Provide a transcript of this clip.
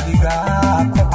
Adiga,